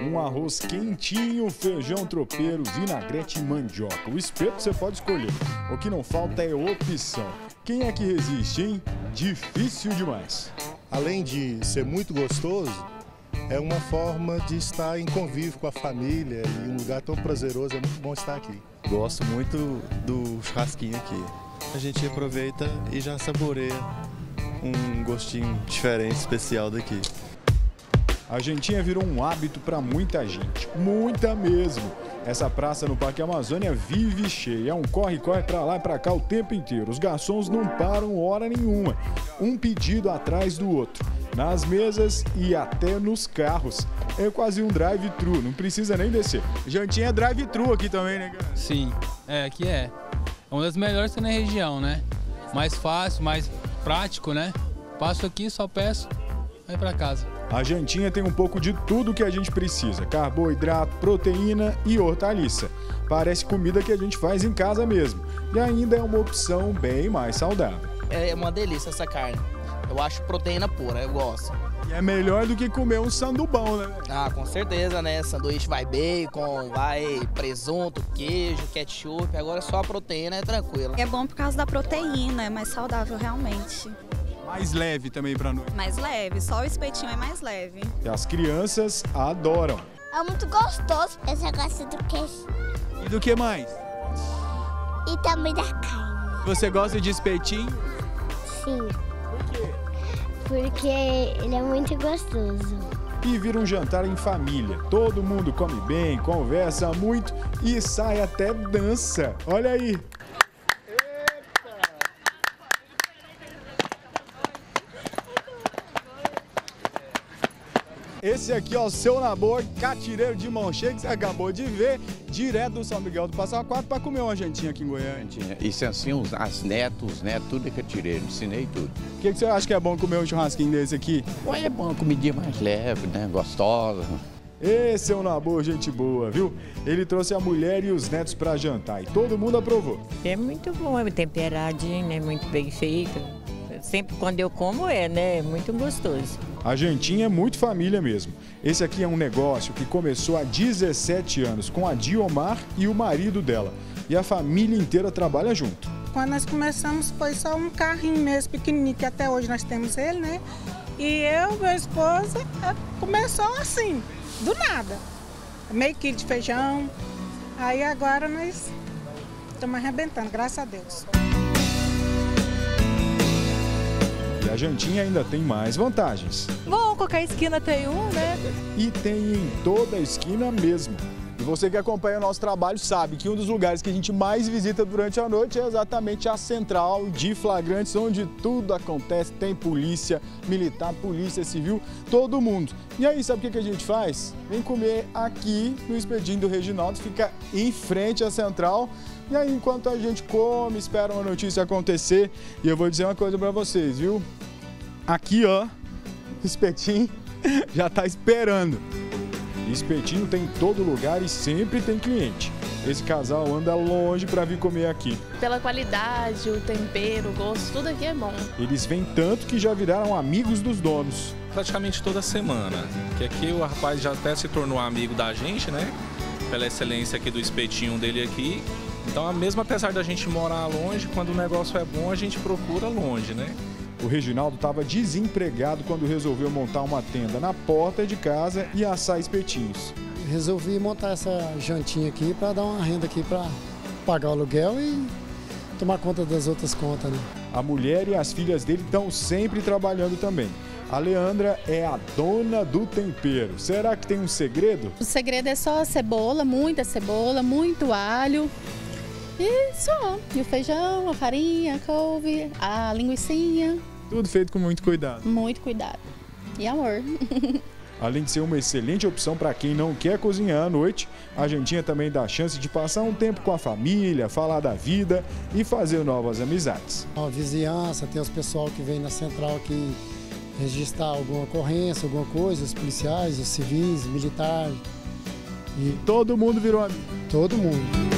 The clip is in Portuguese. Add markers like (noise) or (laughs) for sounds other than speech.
Um arroz quentinho, feijão tropeiro, vinagrete e mandioca. O espeto você pode escolher. O que não falta é opção. Quem é que resiste, hein? Difícil demais. Além de ser muito gostoso, é uma forma de estar em convívio com a família e um lugar tão prazeroso, é muito bom estar aqui. Gosto muito do churrasquinho aqui. A gente aproveita e já saboreia um gostinho diferente, especial daqui. A jantinha virou um hábito para muita gente, muita mesmo. Essa praça no Parque Amazônia vive cheia, é um corre-corre para lá e para cá o tempo inteiro. Os garçons não param hora nenhuma, um pedido atrás do outro, nas mesas e até nos carros. É quase um drive-thru, não precisa nem descer. Jantinha é drive-thru aqui também, né, cara? Sim, é, aqui é. É uma das melhores que tem na região, né? Mais fácil, mais prático, né? Passo aqui, só peço, vai para casa. A jantinha tem um pouco de tudo que a gente precisa: carboidrato, proteína e hortaliça. Parece comida que a gente faz em casa mesmo. E ainda é uma opção bem mais saudável. É uma delícia essa carne. Eu acho proteína pura, eu gosto. E é melhor do que comer um sandubão, né? Ah, com certeza, né? Sanduíche vai bacon, vai presunto, queijo, ketchup. Agora só a proteína é tranquilo. É bom por causa da proteína, é mais saudável realmente. Mais leve também pra noite. Mais leve, só o espetinho é mais leve. E as crianças adoram. É muito gostoso. Eu só gosto do queijo. E do que mais? E também da carne. Você gosta de espetinho? Sim. Por quê? Porque ele é muito gostoso. E vira um jantar em família. Todo mundo come bem, conversa muito e sai até dança. Olha aí. Esse aqui, ó, o seu Nabor, catireiro de mão cheia, que você acabou de ver, direto do São Miguel do Passa Quatro, para comer uma jantinha aqui em Goiânia. Isso assim, as netos, os netos, tudo é catireiro, ensinei tudo. O que, que você acha que é bom comer um churrasquinho desse aqui? Ué, é bom, comidinha mais leve, né, gostosa. Esse é o Nabor, gente boa, viu? Ele trouxe a mulher e os netos para jantar e todo mundo aprovou. É muito bom, é temperadinho, né? Muito bem feito. Sempre quando eu como é, né? É muito gostoso. A jantinha é muito família mesmo. Esse aqui é um negócio que começou há 17 anos com a Diomar e o marido dela. E a família inteira trabalha junto. Quando nós começamos foi só um carrinho mesmo pequenininho, que até hoje nós temos ele, né? E eu, minha esposa, começou assim, do nada. Meio quilo de feijão. Aí agora nós estamos arrebentando, graças a Deus. E a jantinha ainda tem mais vantagens. Bom, qualquer esquina tem um, né? E tem em toda a esquina mesmo. E você que acompanha o nosso trabalho sabe que um dos lugares que a gente mais visita durante a noite é exatamente a central de flagrantes, onde tudo acontece. Tem polícia militar, polícia civil, todo mundo. E aí, sabe o que a gente faz? Vem comer aqui no Expedinho do Reginaldo, fica em frente à central. E aí, enquanto a gente come, espera uma notícia acontecer, e eu vou dizer uma coisa para vocês, viu? Aqui, ó, o espetinho (laughs) já tá esperando. Espetinho tem em todo lugar e sempre tem cliente. Esse casal anda longe para vir comer aqui. Pela qualidade, o tempero, o gosto, tudo aqui é bom. Eles vêm tanto que já viraram amigos dos donos. Praticamente toda semana. Que aqui o rapaz já até se tornou amigo da gente, né? Pela excelência aqui do espetinho dele aqui. Então, mesmo apesar da gente morar longe, quando o negócio é bom, a gente procura longe, né? O Reginaldo estava desempregado quando resolveu montar uma tenda na porta de casa e assar espetinhos. Resolvi montar essa jantinha aqui para dar uma renda aqui para pagar o aluguel e tomar conta das outras contas. Né? A mulher e as filhas dele estão sempre trabalhando também. A Leandra é a dona do tempero. Será que tem um segredo? O segredo é só cebola, muita cebola, muito alho, e só. E o feijão, a farinha, a couve, a linguiçinha. Tudo feito com muito cuidado. Muito cuidado. E amor. (laughs) Além de ser uma excelente opção para quem não quer cozinhar à noite, a jantinha também dá a chance de passar um tempo com a família, falar da vida e fazer novas amizades. A vizinhança, tem os pessoal que vem na central aqui registrar alguma ocorrência, alguma coisa, os policiais, os civis, os militares. E todo mundo virou amigo. Todo mundo.